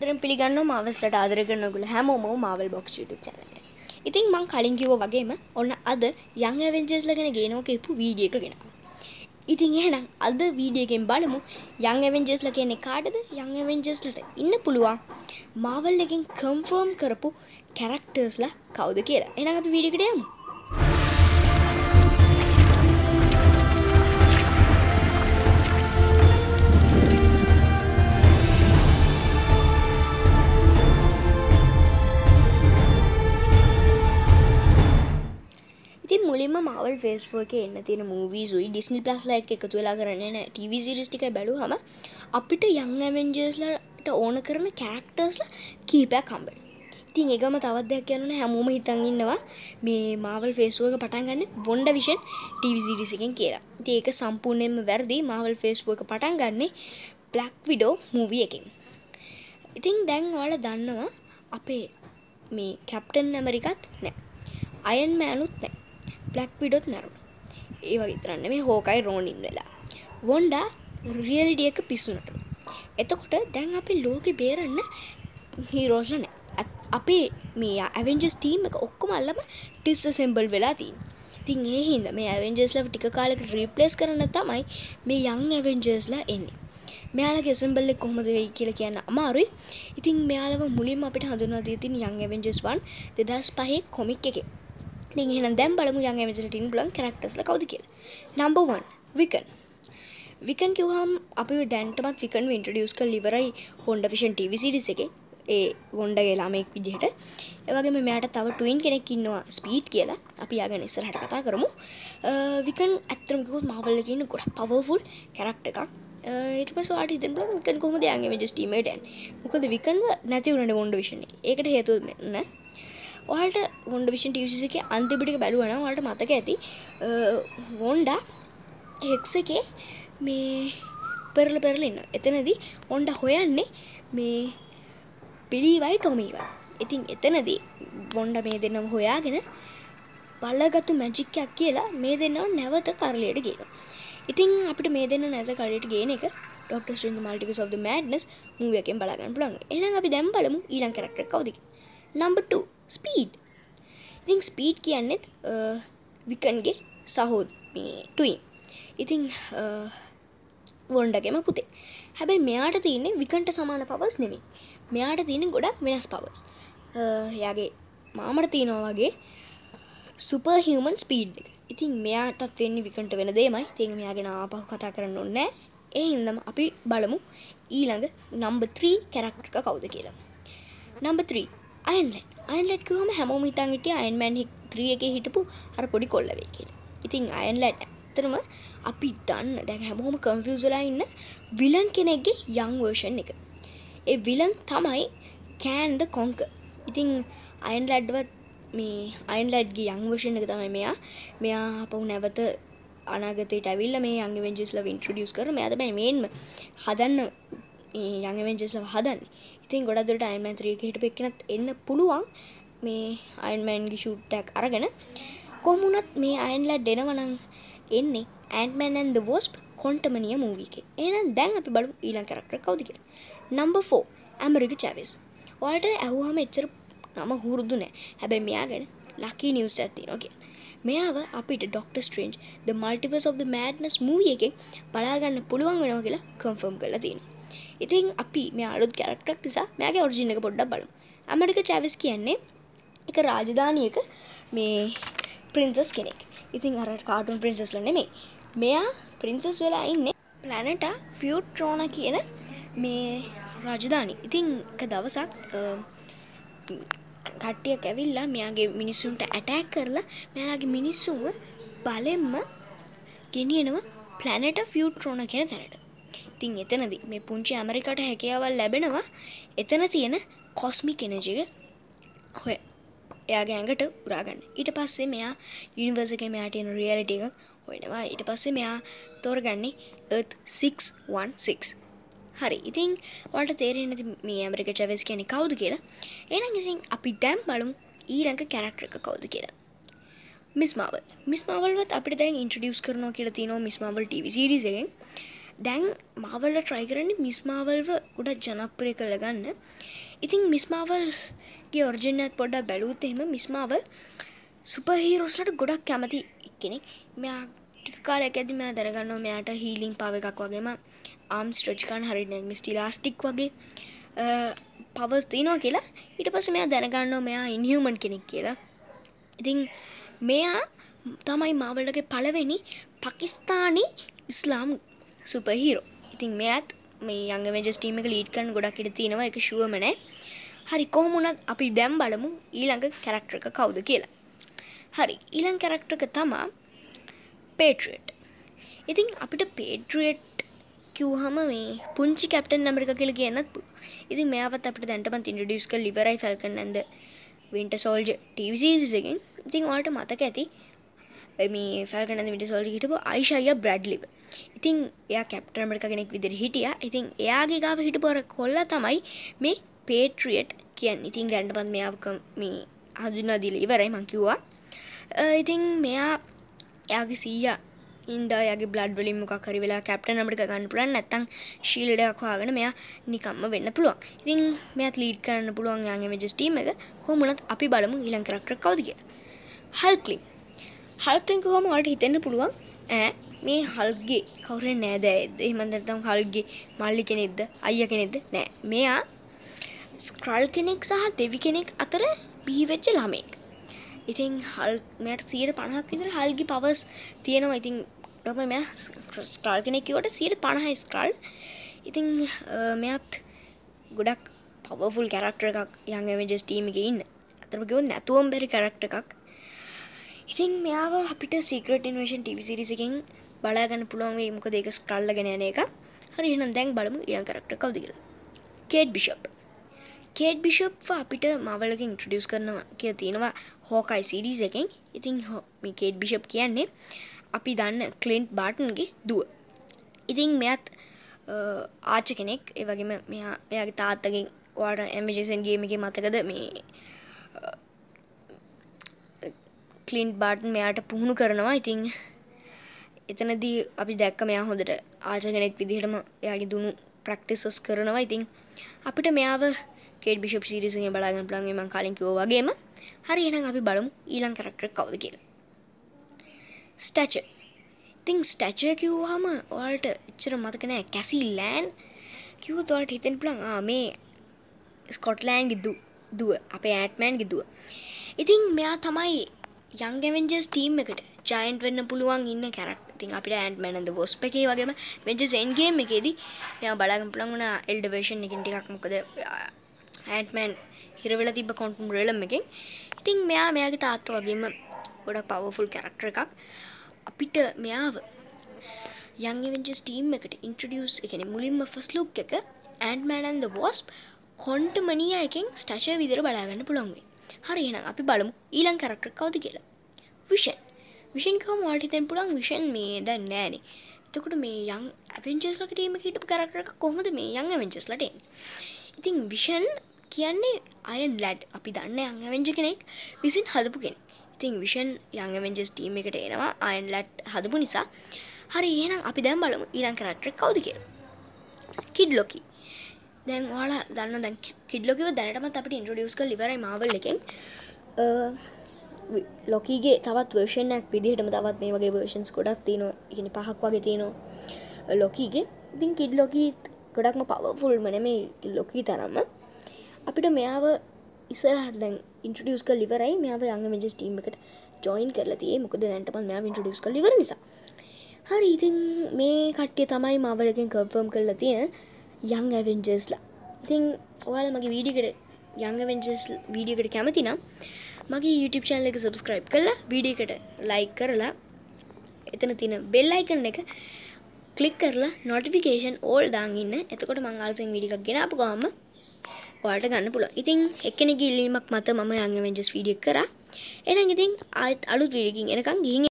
දරම් පිළිගන්න මවස්ලට ආදර කරනගුල හැමෝම මවල් බොක්ස් YouTube චැනල ඉතින් මං කලින් කිව්ව වගේම ඔන්න අද යං ඇවෙන්ජර්ස්ල ගැන ගේනෝක එපු වීඩිය එක ගෙන ඉතින් එහෙනම් අද වීඩියගෙන් බලමු යං ඇවෙන්ජර්ස්ල කියන්නේ කාටද? යං ඇවෙන්ජර්ස්ලට ඉන්න පුළුවන්. මාවල් එකින් කම්ෆර්ම් කරපු කැරක්ටර්ස්ලා කවුද කියලා. එනම් අපි වීඩිකට යමු. ඉතින් මුලින්ම මවල් ෆේස්ුවක එන්න තියෙන මූවීසුයි ඩිස්නි ප්ලස්ල එක එකතු වෙලා කරන්න ටවිසිරිස්ටික බැලුහම අපිට යං ඇවෙන්ජර්ස්ලට ඕන කරන කැරක්ටර්ස්ල කීපයක් කම්බෙන ඉතින් එකම තවත් දෙයක් කියන්න හැමෝම හිතන් ඉන්නවා මේ මාවල් ෆේස්ුවක පටන් ගන්න බොන්ඩ විෂන් ටවිසිරිසිකෙන් කියලා. ඒක සම්පූර්ණයෙන්ම වැරදි. මාවල් ෆේස්ුවක පටන් ගන්නේ බ්ලක් විඩෝ මූවිය එකින්. ඉතින් දැන් ඔයාල දන්නවා අපේ මේ කැප්ටන් ඇමරිකත් නෑ අයන් මෑනුත් නෑ බ්ලක් විඩොත් නැරුණ ඒ වගේ තරන්න මේ හෝකයි රෝනින් වෙලා. වොන්ඩා රියල්ඩියක පිස්සුනට. එතකොට දැන් අපි ලෝකෙ බේරන්න හීරෝස නෑ. අපේ මේ ඇවෙන්ජස් ටීම් එක ඔක්කොම අල්ලම ටිස්ස සෙම්බල් වෙලා තින් තින් ඒ හින්ද මේ ඇවෙන්ජස්ලව ටික කාලෙක රීපලේස් කරන්න තමයි මේ යං ඇවෙන්ජර්ස්ලා එන්නේ. මෙයාලගේ සෙම්බල්ලෙක් කොහොමද වෙයි කියලා කියන්න අමාරුයි. ඉතින් මෙයාලව මුලින්ම අපිට හඳුන්වා දී තින් යං ඇවෙන්ජර්ස් 1 2005 කොමික් එකේ. ඉතින් එහෙනම් දැන් බලමු යං ඇවෙන්ජර්ස්ලා ටින් බලන් කැරක්ටර්ස්ලා කවුද කියලා නම්බර් 1 විකන් විකන් කිව්වහම අපි දැන්ටමත් විකන් ඉන්ට්‍රොඩියුස් කරලා ඉවරයි හොන්ඩා විෂන් ටීවී සීරීස් එකේ ඒ වොන්ඩගේ ළමෙක් විදිහට ඒවගේම මෙයාට තව ටුවන් කෙනෙක් ඉන්නවා ස්පීට් කියලා අපි යාගෙන ඉස්සරහට කතා කරමු විකන් ඇත්තරම කිව්වොත් මාවල් එකේ ඉන්න ගොඩක් පවර්ෆුල් කැරක්ටර් එකක් ඊට පස්සේ ඔයාලට හිතෙන්න පුළුවන් විකන් කොහොමද යං ඇවෙන්ජර්ස් ටීමේට යන්නේ මොකද විකන්ව නැති වුණනේ වොන්ඩා විෂන් එකේ ඒකට හේතුව නෑ ඔයාලට වොන්ඩා විෂන් ටීවී සීරීස් එකේ අන්තිම ටික බැලුවා නම් ඔයාලට මතක ඇති. වොන්ඩා හෙක්ස් එකේ මේ පෙරල පෙරල ඉන්න එතනදී ඔොන්ඩ හොයන්නේ මේ පිළිවයි ටොමීවයි. ඉතින් එතනදී බොන්්ඩ මේ දෙන්නම හොයාගෙන පල්ලගත්තු මැජික්කයක් කියලා මේ දෙන්නව නැවත කරලයට ගෙන ඉතින් අපිට මේ දෙන්න නැස කරලට ගෙන එක ඩොක්ට ්‍රින් මල්ටික of මඩනස් මූවකෙන් බලාගන්න පුළන් එනම් අපි දැම් බලමු ඊලන් කරක්ට කවදි නම්බ ස්පීඩ් ඉතිං ස්පීඩ් කියන්නෙත් විකන්ගේ සහෝද ටුයින් ඉතිං වොන්ඩගෙම පුතේ. හැබැයි මෙයාට තියන්නේ විකන්ට සමාන පවස් නෙමේ මෙයාට තියෙන ගොඩක් වෙනස් පවස් යාගේ මාමට තියෙනවා වගේ සුපර් හියමන් ස්පීඩ් එක. ඉතින් මෙයාටත් වෙන්නේ විකන්ට වෙන දේමයි. තින් මෙයාගෙන ආපහු කතා කරන්න ඕන්නෑ ඒ හින්දම අපි බලමු ඊළඟ නම්බ 3 කැරක්ටක කවුද කියලා. නම්බ 3 අයන්ලන් අයන්ලට් කිව්වම හැමෝම හිතන් හිටියේ අයන්මෑන් 3 එකේ හිටපු අර පොඩි කොල්ල වෙයි කියලා. ඉතින් අයන්ලට් ඇත්තටම අපි දන්න දැන් හැමෝම කන්ෆියුස් වෙලා ඉන්න විලන් කෙනෙක්ගේ යං වර්ෂන් එක. ඒ විලන් තමයි කෑන් ද කොංක ඉතින් අයන් ලැඩ්වත් මේ අයින් ලැඩ්ගේ යං වර්ෂන් එක තමයි මෙයා. මෙයා පවු නැවත අනාගතයට ඇවිල්ල මේ යංග වෙන්ජස්ල ඉන්ට්‍රඩියස් කර මෙයාද බැයි මේන්ම හදන්න යංග වෙන්ජස්ලව හදන්න ඉතින් ගොඩදුරට අයින්මන්ත්‍රියක හිට එක්කනත් එන්න පුළුවන්. මේ අයින්මන්ගේ ෂූට්ටක් අරගෙන. කොමුණත් මේ අයින්ලැඩ් දෙනවනං එන්නේ ඇන්මන් ද වෝස්ප් කොන්ටමනිය මූවික එනම් දැන් අපි බලු ඊලන් කරක්ට කවදි කියලා. නම්බ ෆෝ ඇමරික චැවිස් ඔයාට ඇහුහම එච්චර නම හුරුදු නෑ. හැබැයි මෙයා ගැන ලකි නිවස් ඇති නොකිය මෙයාව අපිට doctor strange the multiverse of madness මූවිය එකෙන් බලාගන්න පුළුවන් වෙනවා කියලා කම්ෆර්ම් කරලා තියෙන ඉතින් අපි මේ අලුත් කැරක්ටක් නිසා මෙයාගේ ඔරිජින එක පොඩ්ඩක් බලමු. ඇමරික චැවිස් කියන්නේ එක රාජධානියක මේ ප්‍රින්සස් කෙනෙක්. ඉතින් අර කාටුන් ප්‍රින්සස්ල නෙමේ මෙයා ප්‍රින්සස් වෙලා ඉන්න ප්ලැනට ෆියුට්‍රෝන කියන මේ රජධානි. ඉතිං එක දවසක් කට්ටිය කැවිල්ලා මෙයාගේ මිනිස්සුන්ට ඇටැක් කරලා මෙයාගේ මිනිස්සුන්ව බලෙම්ම ගෙනියනව ප්ලැනට ෆියුට්‍රෝන කියෙන තැනට. ඉතින් එතනද මේ පුංචි ඇමරිකට හැකියාවල් ලැබෙනවා. එතන තියෙන කොස්මි කෙනජික හොය එයාගේ ඇඟට උරාගන්න ඊට පස්සේ මෙයා යුනිවර්සක මෙයාට යන රියලිට එක හොයනවා. ඊට පස්සේ මෙයා තෝරගන්නේ 616 හරි. ඉතින් වලට තේරෙන මේ ඇමරික චවස් කියන කවුද කියලා. එනම් ඉසින් අපි ඩැම් බලමු ඊළඟ කැරක්ටර එක කවුද කියලා. මිස් මාවල් මිස් මාවල්වත් අපිට දැන් ඉන්ට්‍රඩියස් කරනවා කියලා තියෙනවා මිස් මාවල් ටව සිරිසගෙන් දැන් මාවල්ල ට්‍රයි කරන්නේ මිස්මාවල්ව ගොඩක් ජනප්‍රය කළ ගන්න. ඉතින් මිස්මාවල්ගේ ඔර්ජනත් පොඩ්ඩක් බැලූත් එහෙම මිස්මාවල් සුපහීරෝස්ලට ගොඩක් කැමති කෙනෙක්. මෙයා ටික කාලයක් ඇති මෙයා දැනගන්නවා මෙයාට හීලිං පාව එකක් වගේම ආම් ස්ට්‍රච්කාන් හරින මිස්ටි ලාස්ටික් වගේ පවස් තියනවා කියලා. ඊට පස මෙයා දැනගන්නවා මෙයා ඉන්හියමන් කෙනෙක් කියලා. ඉතින් මෙයා තමයි මාවල්ලගේ පළවෙනි පකිස්ථානි ඉස්ලාම් සුපහිරෝ ඉතින් මෙයත් මේ යංග මෙජස් ටීම එක ලීඩ් කරන ගොඩක් ඉට තියෙනවා. එක ශුවම නෑ. හරි කොහොමුණත් අපි දැම් බලමු ඊළඟ කැරක්ටර එක කවුද කියලා. හරි ඊළං කැරක්ටර එක තමා පේට්‍රේට් ඉතින් අපිට පේට්‍රේට් කිව්හම මේ පුංචි කැප්ටන් නම්රික කියල කියන්නත් ඉතින් මෙයාවත් අපට දැන්ටමත් ඉන්ඩියස් කල් ලිවරයි ෆැල්කන්න ඇද වින්ට සෝල්ජ ටීවිසිරිසකින් ඉතින් ඔයාට මතක ඇති මේ ෆැල්කන විට සෝල්ජ හිටපු අයිශය බ්‍රඩ්ලිව ඉතින් එයා කැප්ටන් මරික කෙනෙක් විදිර හිටිය ඉතින් එයාගේ ගාව හිටපුර කොල්ල තමයි මේ පේට්‍රියට් කියන්න ඉතින් දැන්ටපත් මෙයාක මේ හඳුනා දිල ඉවරයි මංකිව්වා ඉතින් මෙයා යාගේ සීය ඉන්දයාගේ බ්ලඩ් වලින් මොකක් හරි වෙලා කැප්ටන් අපිට ගන්න පුළුවන් නැත්නම් ෂීල්ඩයක් හොයාගෙන මෙයා නිකම්ම වෙන්න පුළුවන්. ඉතින් මෙයාත් ලීඩ් කරන්න පුළුවන් යාගේ මෙජස් ටීම් එක. කොහොමුණත් අපි බලමු ඊළඟ කරක්ටර් කවුද කියලා. හල්ක්ලින්. හල්ක්ලින් කොහොම ඔයාලට හිතෙන්න පුළුවන් ඈ මේ හල්ගේ කවුරු නෑදෑයද? එහෙම නැත්නම් හල්ගේ මල්ලි කෙනෙක්ද? අයියා කෙනෙක්ද? නෑ. මෙයා ස්ක්‍රල් කෙනෙක් සහ දෙවි කෙනෙක් අතර බිහිවෙච්ච ළමෙක්. ඉතින් හල් මෙයට සියට පණහක් විතර හල්ගි පවස් තියෙනවා ඉතින් ඩොම මෙ ස්ටාල් කෙනෙ කිවට සියට පණහයි ස්ක්‍රල් ඉතින් මෙයත් ගොඩක් පවෆුල් කැරක්ටර එකක් යං වෙජස් ටීමික ඉන්න අතරගව නැතුවම් බැරි කරක්ට එකක් ඉතින් මෙයාව අපිට සීක්‍රට ඉන්වේෂන් ටිවිසිරිසිකින් බලාගන්න පුළුවන්ගේ මොක දෙක ස්ක්‍රල්ල ගෙන එක හරි නම් දැන් බලමු ඉයන් කරක්ට කවදිගල කේට් බිෂප් කේට් බිෂප් අපිට මවලක ඉන්ට්‍රඩියස් කරනවා කිය තියෙනවා හෝකයි සිරිස් එකෙන්. ඉතින් මේ කේට් බිෂප් කියන්නේ අපි දන්න කලින්ට් බාටන්ගේ දුව. ඉතින් මෙයත් ආච්ච කෙනෙක්. ඒවගේම මෙයා මෙයාගේ තාත්තකින් වාට ඇමජසන්ගේමගේ මතකද? මේ කලින්ට් බාටන් මෙයාට පුහුණු කරනවා. ඉතිං එතනදී අපි දැක්ක මෙයා හොඳට ආච කෙනෙක් විදිහටම එයාගේ දුණු ප්‍රක්ටිසස් කරනවා. ඉතිං අපිට මෙයාව කේට බිෂප් සිරිසිය බලාගන්න ප්ලන්ගේ මං කාලින් කිවෝ වගේම. හරි එනම් අපි බලමු ඊළං කරක්ටර් කවුද කියලා. ස්ටච ඉතිං ස්ටැච කිව්හම ඔයාලට එච්චර මතකනෑ කැසි ලෑන් කිව් තොලට හිතෙන් ප්ලන් මේ ස්කොට්ලෑන් ගිදු දුව අපේ ඇටමෑන් ගිදුව ඉතිං මෙයා තමයි යංගවෙන්ජස් ටීම් එකට. ජයන්ට වෙන්න පුළුවන් ඉන්න කැරක් තින් අපිට ඇන්ට මැනද වොස්ප එකේ වගේම වෙජ සෙන්ගේම් එකේදී මෙයා බලාගම් පුළන් වුණ එල්ඩවේෂන් එකින් ටිකක්. මොකද ඇන්ටමෑන් හිරවෙල තිබ කොන්ටම් රෙලම් එකෙන්. ඉතින් මෙයා මෙයාගේ තාත්ත වගේම ගොඩක් පවෆුල් කැරක්ටර එකක්. අපිට මෙයාව යංවෙන්ජස් ටීම් එකට ඉන්ට්‍රඩියස් එකන මුලින්ම ෆස්ලුක් එක ඇන්ඩමෑනන්ද වෝස්ප් කොන්ටමනිය එකෙන් ස්ටශය විදිර බලාගන්න පුළොන්ගේ හරි එනම් අපි බලමු ඊලං කරක්ටර කවද කියලා. විෂන් විෂන්කම වාටිතැන් පුළන් විෂන් මේ දැන් නෑනේ. එතකොට මේ යං ඇවෙන්ජස්ලට ටීම හිටපු කරක්ටර කොහොමද මේ යං වෙන්ජස්ලට ඉතින් විෂන් කියන්නේ අයන් ලැඩ් අපි දන්න යංගවෙන්ජ කෙනෙක් විසින් හදපු කෙනෙක්. ඉතින් විෂන් යංගවෙන්ජස් ටීම එකට එනවා අයන් ලැට් හදපු නිසා. හරි ඒනම් අපි දැම් බලමු ඊලං කරක්ටර කවුද කියලා. කිඩ් ලොකි දැන් වාලා දන්න දැන් කිඩ්ලොකිව දැනටමත් අපට ඉන්ට්‍රඩියස් කල් ඉවරයි මවල් එකෙන්. ලොකීගේ තවත් වර්ෂණයක් විදිහටම තවත් මේ වගේ වර්ෂන්ස් ගොඩක් තියනවා. ඉගෙන පහක් වගේ තියෙනවා. ලොකීගේ ඉතින් කිඩ් ලොකීත් ගොඩක්ම පවෆුල්මන මේ ලොකී තරම්ම. අපිට මෙයාව ඉස්සරහට දැන් ඉන්ට්‍රඩියස් කල් ඉවරයි. මෙයාව යංග මෙජස් ටීම් එකට ජොයින් කරලා තියේ මොකද දැන්ටපත් මෙයා ඉන්ට්‍රඩියස් කල් ඉවර නිසා. හරි ඉතින් මේ කට්ටිය තමයි මවලකින් කර්ෆර්ම් කරලා තියෙන. යං ඇවෙන්ජර්ස්ලා ඉතින් ඔයාල මගේ වීඩිකට යංග වෙන්ජස් වීඩියකට කැමතිනම් මගේ YouTube චැනල එක සබස්ක්‍රයිබ් කරලා වීඩියකට ලයි කරලා එතන තින බෙල්ලයිකන එක කලික් කරලා නොටිෆිකේෂන් ඕල් දාන්න ඉන්න. එතකොට මං ආල්සින් විඩිකක් ගෙන අප ගම වාට ගන්න පුළ ඉතින් එකනෙ ඉල්ලීමක් මත මම යංග වෙන්ජස් වීඩියක් කර. එන ඉතින් ආත් අලුත් විඩිකින් එනකම් ගිහින්